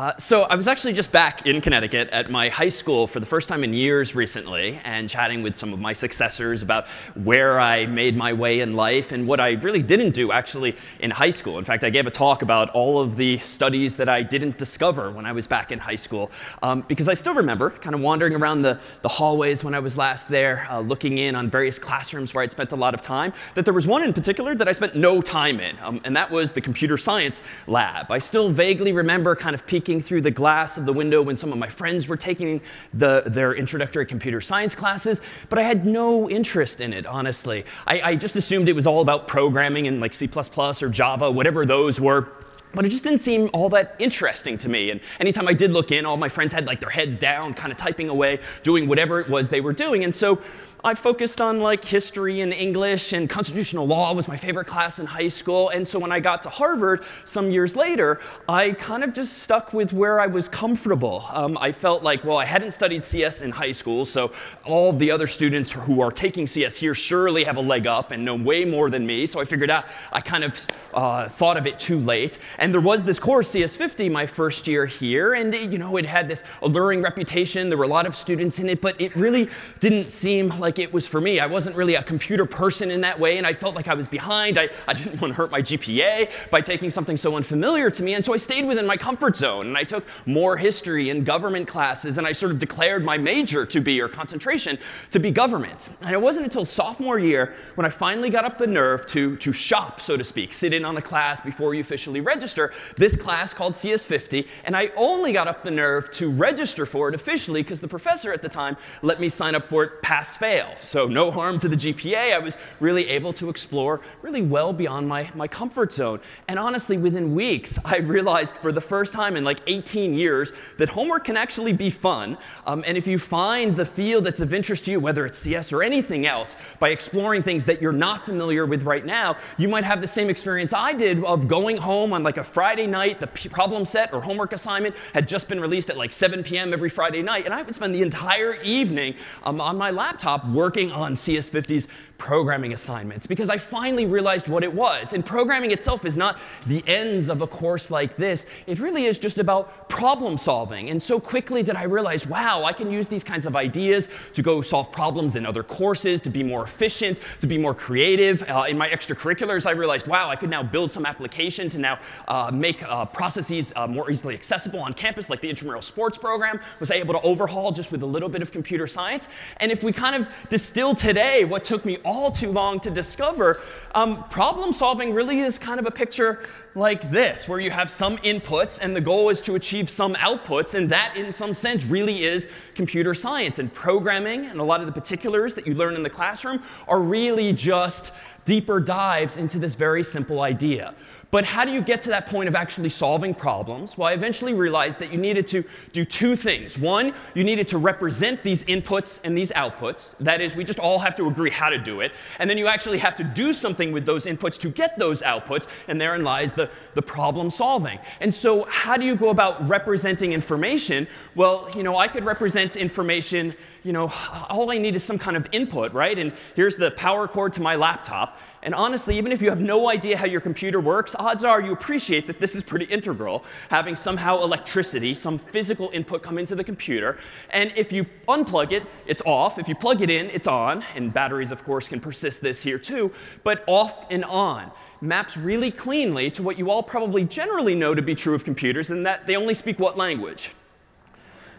Uh, so I was actually just back in Connecticut at my high school for the first time in years recently and chatting with some of my successors about where I made my way in life and what I really didn't do actually in high school. In fact, I gave a talk about all of the studies that I didn't discover when I was back in high school um, because I still remember kind of wandering around the, the hallways when I was last there, uh, looking in on various classrooms where I'd spent a lot of time, that there was one in particular that I spent no time in, um, and that was the computer science lab. I still vaguely remember kind of peeking peeking through the glass of the window when some of my friends were taking the, their introductory computer science classes, but I had no interest in it, honestly. I, I just assumed it was all about programming and like C++ or Java, whatever those were. But it just didn't seem all that interesting to me. And anytime I did look in, all my friends had like their heads down, kind of typing away, doing whatever it was they were doing. And so I focused on like history and English and constitutional law was my favorite class in high school. And so when I got to Harvard some years later, I kind of just stuck with where I was comfortable. Um, I felt like, well, I hadn't studied CS in high school, so all the other students who are taking CS here surely have a leg up and know way more than me. So I figured out I kind of uh, thought of it too late. And there was this course, CS50, my first year here, and it, you know, it had this alluring reputation. There were a lot of students in it, but it really didn't seem like like it was for me. I wasn't really a computer person in that way, and I felt like I was behind. I, I didn't want to hurt my GPA by taking something so unfamiliar to me, and so I stayed within my comfort zone. And I took more history and government classes, and I sort of declared my major to be, or concentration, to be government. And it wasn't until sophomore year when I finally got up the nerve to, to shop, so to speak, sit in on a class before you officially register, this class called CS50, and I only got up the nerve to register for it officially because the professor at the time let me sign up for it pass-fail fail. So no harm to the GPA. I was really able to explore really well beyond my, my comfort zone. And honestly, within weeks, I realized for the first time in like 18 years that homework can actually be fun. Um, and if you find the field that's of interest to you, whether it's CS or anything else, by exploring things that you're not familiar with right now, you might have the same experience I did of going home on like a Friday night, the problem set or homework assignment had just been released at like 7 p.m. every Friday night, and I would spend the entire evening um, on my laptop working on CS50's programming assignments because I finally realized what it was. And programming itself is not the ends of a course like this. It really is just about problem solving. And so quickly did I realize, wow, I can use these kinds of ideas to go solve problems in other courses, to be more efficient, to be more creative. Uh, in my extracurriculars, I realized, wow, I could now build some application to now uh, make uh, processes uh, more easily accessible on campus, like the intramural sports program was I able to overhaul just with a little bit of computer science. And if we kind of distill today what took me all too long to discover, um, problem solving really is kind of a picture like this, where you have some inputs and the goal is to achieve some outputs. And that, in some sense, really is computer science. And programming and a lot of the particulars that you learn in the classroom are really just deeper dives into this very simple idea. But how do you get to that point of actually solving problems? Well, I eventually realized that you needed to do two things. One, you needed to represent these inputs and these outputs. That is, we just all have to agree how to do it. And then you actually have to do something with those inputs to get those outputs. And therein lies the, the problem solving. And so how do you go about representing information? Well, you know, I could represent information you know, all I need is some kind of input, right? And here's the power cord to my laptop. And honestly, even if you have no idea how your computer works, odds are you appreciate that this is pretty integral, having somehow electricity, some physical input come into the computer. And if you unplug it, it's off. If you plug it in, it's on. And batteries, of course, can persist this here too. But off and on maps really cleanly to what you all probably generally know to be true of computers, and that they only speak what language?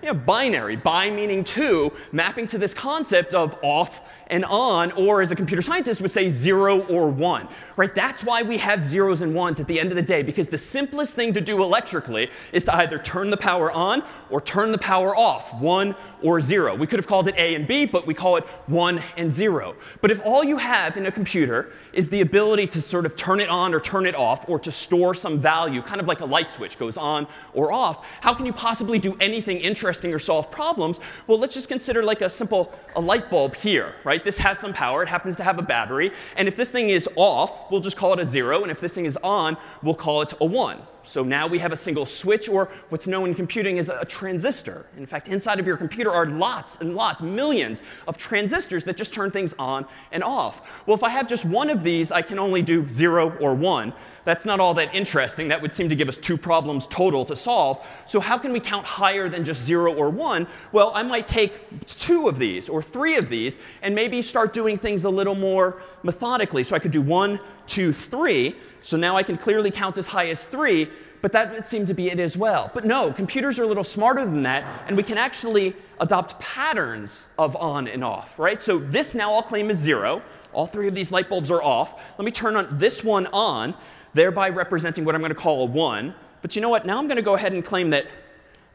know, binary, bi meaning two, mapping to this concept of off and on, or as a computer scientist would say, zero or one. Right? That's why we have zeros and ones at the end of the day, because the simplest thing to do electrically is to either turn the power on or turn the power off, one or zero. We could have called it A and B, but we call it one and zero. But if all you have in a computer is the ability to sort of turn it on or turn it off, or to store some value, kind of like a light switch goes on or off, how can you possibly do anything interesting or solve problems? Well, let's just consider like a simple a light bulb here, right? This has some power. It happens to have a battery. And if this thing is off, we'll just call it a 0. And if this thing is on, we'll call it a 1. So now we have a single switch, or what's known in computing as a transistor. In fact, inside of your computer are lots and lots, millions of transistors that just turn things on and off. Well, if I have just one of these, I can only do 0 or 1. That's not all that interesting. That would seem to give us two problems total to solve. So how can we count higher than just 0 or 1? Well, I might take two of these or three of these and maybe start doing things a little more methodically. So I could do 1, 2, 3. So now I can clearly count as high as 3. But that would seem to be it as well. But no, computers are a little smarter than that. And we can actually adopt patterns of on and off, right? So this now I'll claim is 0. All three of these light bulbs are off. Let me turn on this one on thereby representing what I'm going to call a 1. But you know what? Now I'm going to go ahead and claim that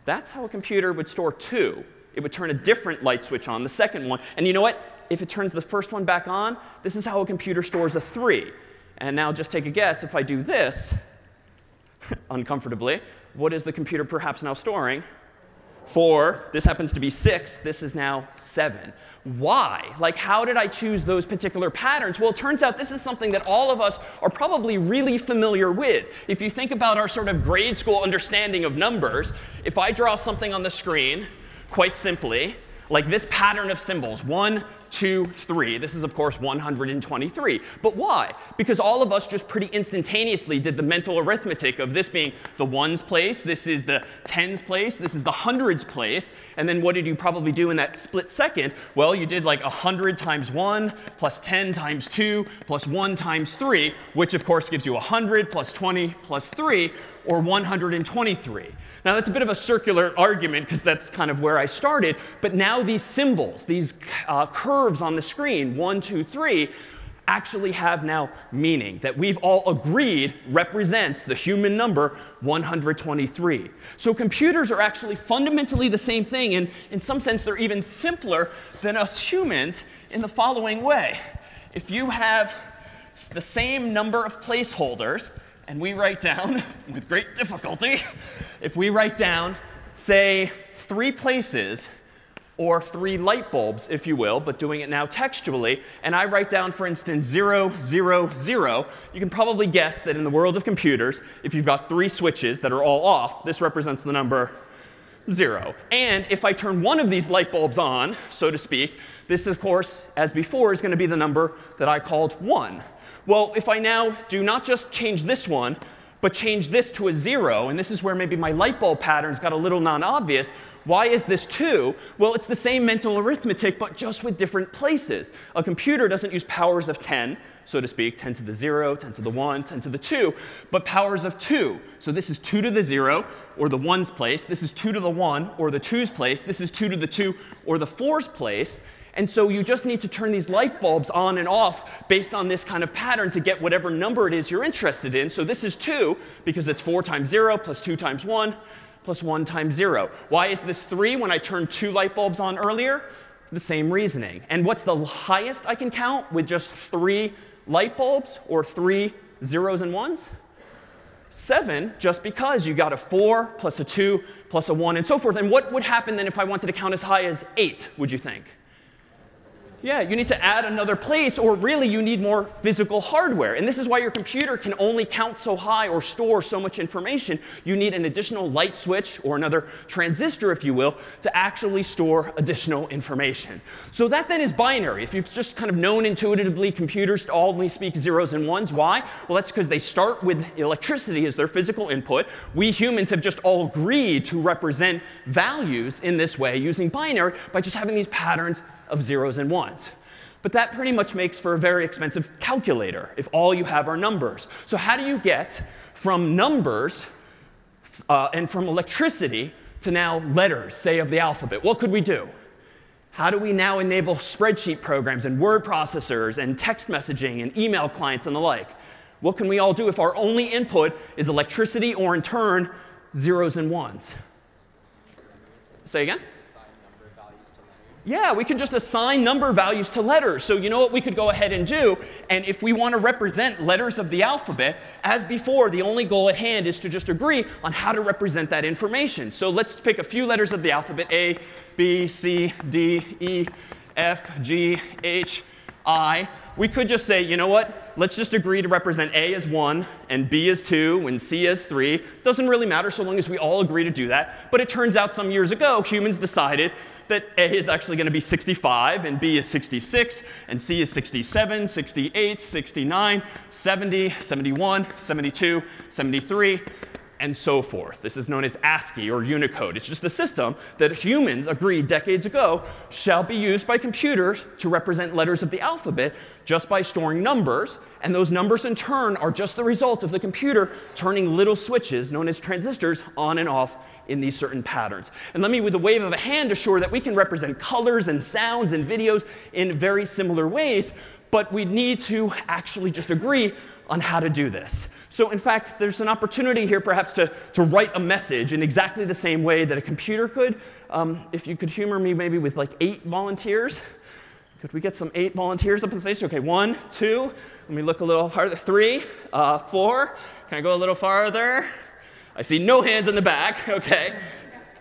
that's how a computer would store 2. It would turn a different light switch on, the second one. And you know what? If it turns the first one back on, this is how a computer stores a 3. And now just take a guess. If I do this, uncomfortably, what is the computer perhaps now storing? 4. This happens to be 6. This is now 7 why? Like, how did I choose those particular patterns? Well, it turns out this is something that all of us are probably really familiar with. If you think about our sort of grade school understanding of numbers, if I draw something on the screen, quite simply, like this pattern of symbols, 1, 2, 3. This is, of course, 123. But why? Because all of us just pretty instantaneously did the mental arithmetic of this being the ones place, this is the tens place, this is the hundreds place. And then what did you probably do in that split second? Well, you did like 100 times 1 plus 10 times 2 plus 1 times 3, which, of course, gives you 100 plus 20 plus 3, or 123. Now, that's a bit of a circular argument because that's kind of where I started. But now these symbols, these uh, curves on the screen, one, two, three, actually have now meaning that we've all agreed represents the human number 123. So computers are actually fundamentally the same thing, and in some sense, they're even simpler than us humans in the following way. If you have the same number of placeholders, and we write down, with great difficulty, if we write down, say, three places, or three light bulbs, if you will, but doing it now textually, and I write down, for instance, 0, 0, 0, you can probably guess that in the world of computers, if you've got three switches that are all off, this represents the number 0. And if I turn one of these light bulbs on, so to speak, this, of course, as before, is going to be the number that I called 1. Well, if I now do not just change this one, but change this to a 0, and this is where maybe my light bulb patterns got a little non-obvious, why is this 2? Well, it's the same mental arithmetic, but just with different places. A computer doesn't use powers of 10, so to speak, 10 to the 0, 10 to the 1, 10 to the 2, but powers of 2. So this is 2 to the 0, or the 1's place. This is 2 to the 1, or the 2's place. This is 2 to the 2, or the 4's place. And so you just need to turn these light bulbs on and off based on this kind of pattern to get whatever number it is you're interested in. So this is 2 because it's 4 times 0 plus 2 times 1 plus 1 times 0. Why is this 3 when I turned two light bulbs on earlier? The same reasoning. And what's the highest I can count with just three light bulbs or three zeros and ones? 7, just because you got a 4 plus a 2 plus a 1 and so forth. And what would happen then if I wanted to count as high as 8, would you think? Yeah, you need to add another place, or really you need more physical hardware. And this is why your computer can only count so high or store so much information. You need an additional light switch, or another transistor, if you will, to actually store additional information. So that then is binary. If you've just kind of known intuitively computers to only speak zeros and ones, why? Well, that's because they start with electricity as their physical input. We humans have just all agreed to represent values in this way using binary by just having these patterns of zeros and ones. But that pretty much makes for a very expensive calculator if all you have are numbers. So how do you get from numbers uh, and from electricity to now letters, say, of the alphabet? What could we do? How do we now enable spreadsheet programs and word processors and text messaging and email clients and the like? What can we all do if our only input is electricity or, in turn, zeros and ones? Say again? Yeah, we can just assign number values to letters. So you know what we could go ahead and do? And if we want to represent letters of the alphabet, as before, the only goal at hand is to just agree on how to represent that information. So let's pick a few letters of the alphabet, A, B, C, D, E, F, G, H, I. we could just say, you know what? Let's just agree to represent A as 1 and B as 2 and C as 3. Doesn't really matter so long as we all agree to do that. But it turns out some years ago, humans decided that A is actually going to be 65 and B is 66 and C is 67, 68, 69, 70, 71, 72, 73 and so forth. This is known as ASCII or Unicode. It's just a system that humans agreed decades ago shall be used by computers to represent letters of the alphabet just by storing numbers. And those numbers in turn are just the result of the computer turning little switches known as transistors on and off in these certain patterns. And let me, with a wave of a hand, assure that we can represent colors and sounds and videos in very similar ways, but we need to actually just agree on how to do this. So in fact, there's an opportunity here perhaps to, to write a message in exactly the same way that a computer could. Um, if you could humor me maybe with like eight volunteers. Could we get some eight volunteers up on stage? OK, one, two. Let me look a little harder. Three, uh, four. Can I go a little farther? I see no hands in the back. OK.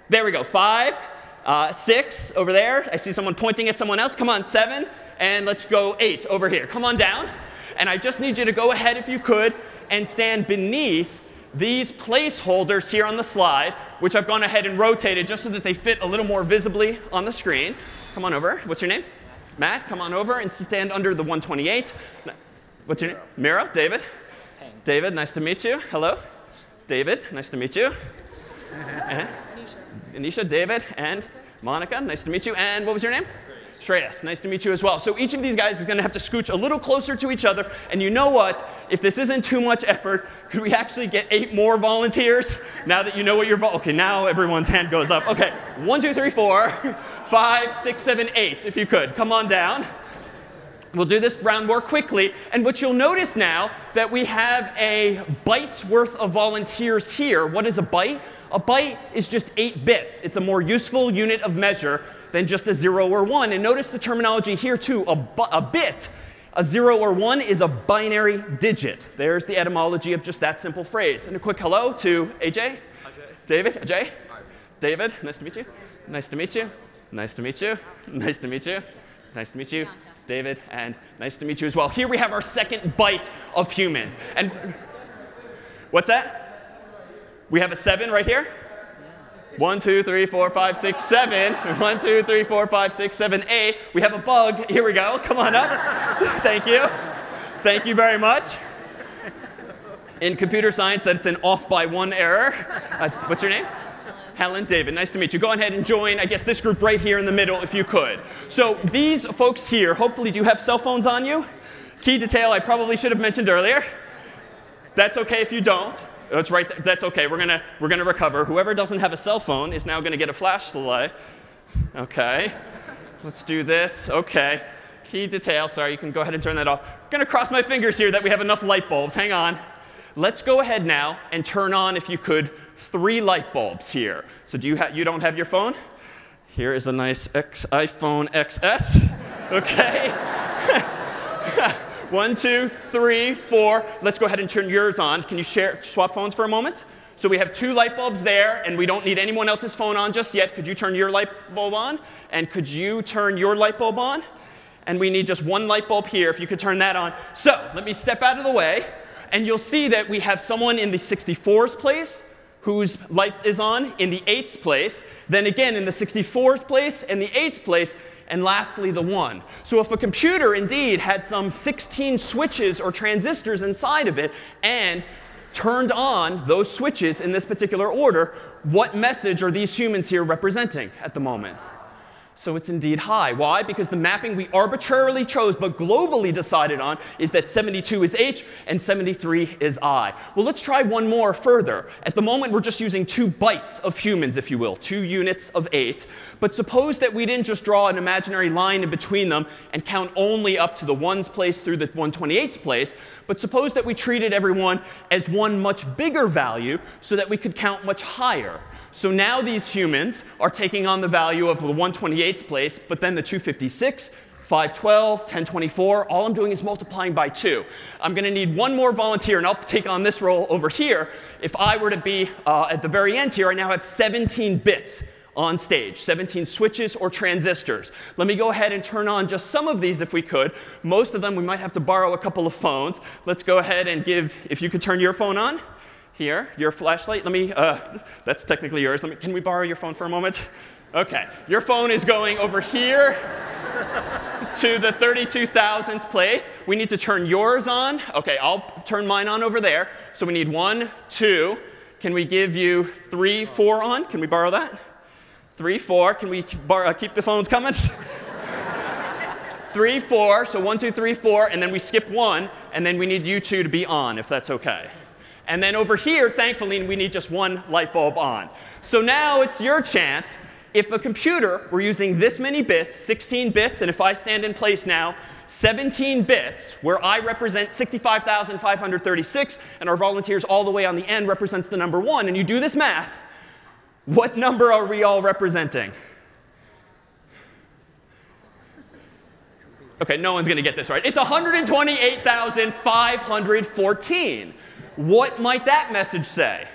There we go. Five, uh, six over there. I see someone pointing at someone else. Come on, seven. And let's go eight over here. Come on down. And I just need you to go ahead, if you could, and stand beneath these placeholders here on the slide, which I've gone ahead and rotated just so that they fit a little more visibly on the screen. Come on over. What's your name? Matt, come on over and stand under the 128. What's your name? Miro. David. David, nice to meet you. Hello. David, nice to meet you. and Anisha, David, and Monica, nice to meet you. And what was your name? Shreyas, nice to meet you as well. So each of these guys is going to have to scooch a little closer to each other. And you know what? If this isn't too much effort, could we actually get eight more volunteers? Now that you know what you're, okay, now everyone's hand goes up. Okay, one, two, three, four, five, six, seven, eight, if you could. Come on down. We'll do this round more quickly. And what you'll notice now that we have a byte's worth of volunteers here. What is a byte? A byte is just eight bits. It's a more useful unit of measure than just a 0 or 1. And notice the terminology here too, a, a bit. A 0 or 1 is a binary digit. There's the etymology of just that simple phrase. And a quick hello to AJ. David, Ajay. David, nice to meet you. Nice to meet you. Nice to meet you. Nice to meet you. Nice to meet you. David, and nice to meet you as well. Here we have our second byte of humans. And what's that? We have a 7 right here. One, two, three, four, five, six, seven. One, two, three, four, five, six, seven, eight. We have a bug. Here we go. Come on up. Thank you. Thank you very much. In computer science, that's an off by one error. Uh, what's your name? Helen. David, nice to meet you. Go ahead and join, I guess, this group right here in the middle if you could. So these folks here, hopefully, do you have cell phones on you? Key detail I probably should have mentioned earlier. That's OK if you don't. That's right. That's OK. We're going to we're gonna recover. Whoever doesn't have a cell phone is now going to get a flashlight. OK. Let's do this. OK. Key detail. Sorry, you can go ahead and turn that off. I'm to cross my fingers here that we have enough light bulbs. Hang on. Let's go ahead now and turn on, if you could, three light bulbs here. So do you, have, you don't have your phone? Here is a nice X iPhone XS. OK. One, two, three, four. Let's go ahead and turn yours on. Can you share, swap phones for a moment? So we have two light bulbs there, and we don't need anyone else's phone on just yet. Could you turn your light bulb on? And could you turn your light bulb on? And we need just one light bulb here, if you could turn that on. So let me step out of the way, and you'll see that we have someone in the 64's place whose light is on in the 8's place. Then again, in the 64's place and the 8's place, and lastly, the 1. So if a computer indeed had some 16 switches or transistors inside of it and turned on those switches in this particular order, what message are these humans here representing at the moment? So it's indeed hi. Why? Because the mapping we arbitrarily chose but globally decided on is that 72 is H and 73 is I. Well, let's try one more further. At the moment, we're just using two bytes of humans, if you will, two units of 8. But suppose that we didn't just draw an imaginary line in between them and count only up to the 1's place through the 128's place, but suppose that we treated everyone as one much bigger value so that we could count much higher. So now these humans are taking on the value of the 128's place, but then the 256, 512, 1024, all I'm doing is multiplying by 2. I'm going to need one more volunteer, and I'll take on this role over here. If I were to be uh, at the very end here, I now have 17 bits on stage 17 switches or transistors. Let me go ahead and turn on just some of these if we could. Most of them we might have to borrow a couple of phones. Let's go ahead and give, if you could turn your phone on here, your flashlight. Let me, uh, that's technically yours. Let Me, can we borrow your phone for a moment? OK, your phone is going over here to the 32,000th place. We need to turn yours on. OK, I'll turn mine on over there. So we need one, two. Can we give you three, four on? Can we borrow that? Three, four. Can we uh, keep the phones coming? three, four. So one, two, three, four. And then we skip one. And then we need you two to be on, if that's OK. And then over here, thankfully, we need just one light bulb on. So now it's your chance. If a computer were using this many bits, 16 bits, and if I stand in place now, 17 bits, where I represent 65,536, and our volunteers all the way on the end represents the number 1, and you do this math, what number are we all representing? OK, no one's going to get this right. It's 128,514. What might that message say?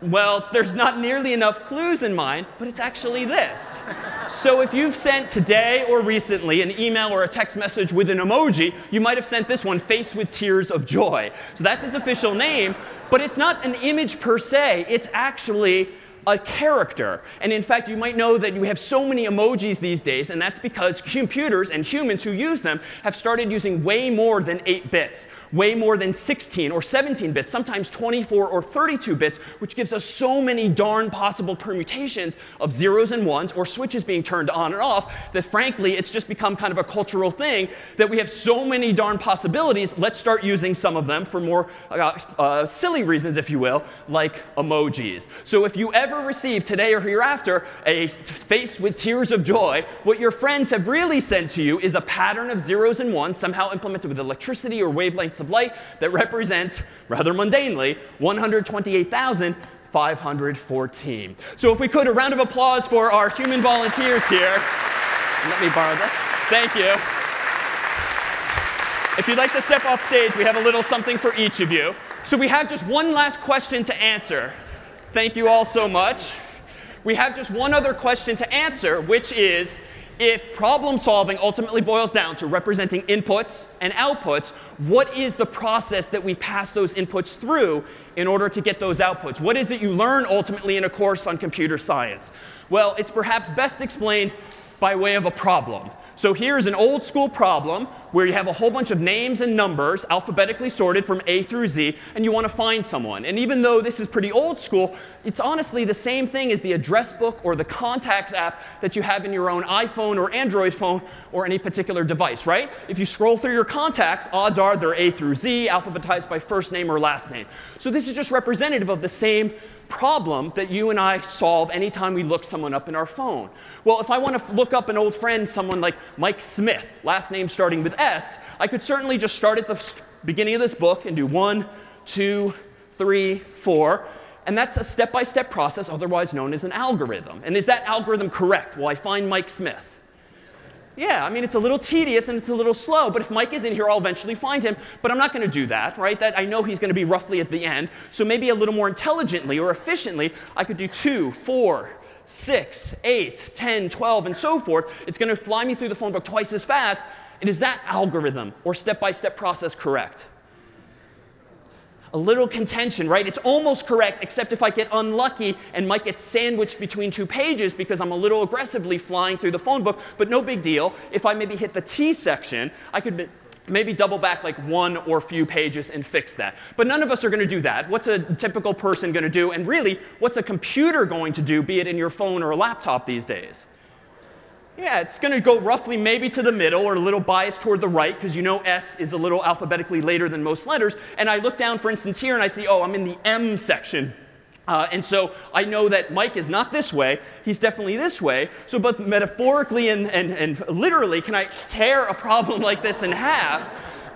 Well, there's not nearly enough clues in mine, but it's actually this. so if you've sent today or recently an email or a text message with an emoji, you might have sent this one, face with tears of joy. So that's its official name, but it's not an image per se. It's actually a character. And in fact, you might know that you have so many emojis these days, and that's because computers and humans who use them have started using way more than 8 bits, way more than 16 or 17 bits, sometimes 24 or 32 bits, which gives us so many darn possible permutations of zeros and ones or switches being turned on and off that frankly, it's just become kind of a cultural thing that we have so many darn possibilities. Let's start using some of them for more uh, uh, silly reasons, if you will, like emojis. So if you ever receive today or hereafter a face with tears of joy, what your friends have really sent to you is a pattern of zeros and ones, somehow implemented with electricity or wavelengths of light, that represents, rather mundanely, 128,514. So if we could, a round of applause for our human volunteers here. Let me borrow this. Thank you. If you'd like to step off stage, we have a little something for each of you. So we have just one last question to answer. Thank you all so much. We have just one other question to answer, which is if problem solving ultimately boils down to representing inputs and outputs, what is the process that we pass those inputs through in order to get those outputs? What is it you learn ultimately in a course on computer science? Well, it's perhaps best explained by way of a problem. So here's an old school problem where you have a whole bunch of names and numbers alphabetically sorted from A through Z, and you want to find someone. And even though this is pretty old school, it's honestly the same thing as the address book or the contacts app that you have in your own iPhone or Android phone or any particular device, right? If you scroll through your contacts, odds are they're A through Z, alphabetized by first name or last name. So this is just representative of the same problem that you and I solve anytime we look someone up in our phone. Well, if I want to look up an old friend, someone like Mike Smith, last name starting with S, I could certainly just start at the beginning of this book and do one, two, three, four. And that's a step by step process, otherwise known as an algorithm. And is that algorithm correct? Well, I find Mike Smith. Yeah, I mean, it's a little tedious and it's a little slow, but if Mike is in here, I'll eventually find him. But I'm not going to do that, right? That, I know he's going to be roughly at the end. So maybe a little more intelligently or efficiently, I could do 2, 4, 6, 8, 10, 12, and so forth. It's going to fly me through the phone book twice as fast. And is that algorithm or step-by-step -step process correct? A little contention, right? It's almost correct, except if I get unlucky and might get sandwiched between two pages because I'm a little aggressively flying through the phone book. But no big deal. If I maybe hit the T section, I could maybe double back like one or few pages and fix that. But none of us are going to do that. What's a typical person going to do? And really, what's a computer going to do, be it in your phone or a laptop these days? Yeah, it's going to go roughly maybe to the middle or a little biased toward the right because you know S is a little alphabetically later than most letters. And I look down, for instance, here and I see, oh, I'm in the M section. Uh, and so I know that Mike is not this way. He's definitely this way. So both metaphorically and, and, and literally, can I tear a problem like this in half?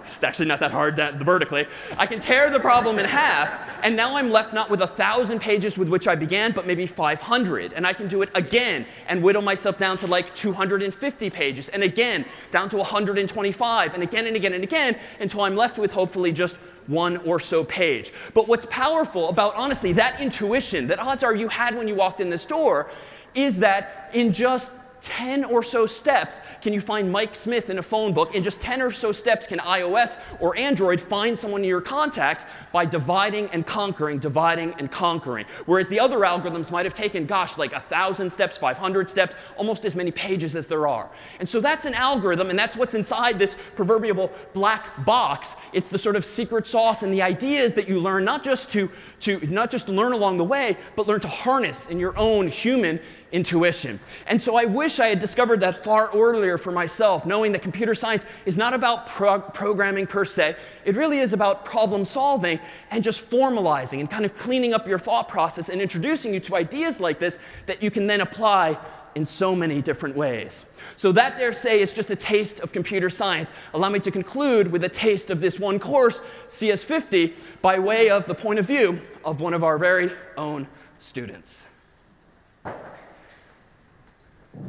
It's actually not that hard vertically. I can tear the problem in half, and now I'm left not with a 1,000 pages with which I began, but maybe 500. And I can do it again and whittle myself down to like 250 pages, and again down to 125, and again and again and again until I'm left with hopefully just one or so page. But what's powerful about, honestly, that intuition that odds are you had when you walked in this door is that in just 10 or so steps can you find Mike Smith in a phone book. In just 10 or so steps can iOS or Android find someone in your contacts by dividing and conquering, dividing and conquering. Whereas the other algorithms might have taken, gosh, like 1,000 steps, 500 steps, almost as many pages as there are. And so that's an algorithm, and that's what's inside this proverbial black box. It's the sort of secret sauce, and the ideas that you learn not just to, to not just learn along the way, but learn to harness in your own human intuition. And so I wish I had discovered that far earlier for myself, knowing that computer science is not about programming per se. It really is about problem solving and just formalizing and kind of cleaning up your thought process and introducing you to ideas like this that you can then apply in so many different ways. So that dare say is just a taste of computer science. Allow me to conclude with a taste of this one course, CS50, by way of the point of view of one of our very own students.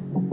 Still glow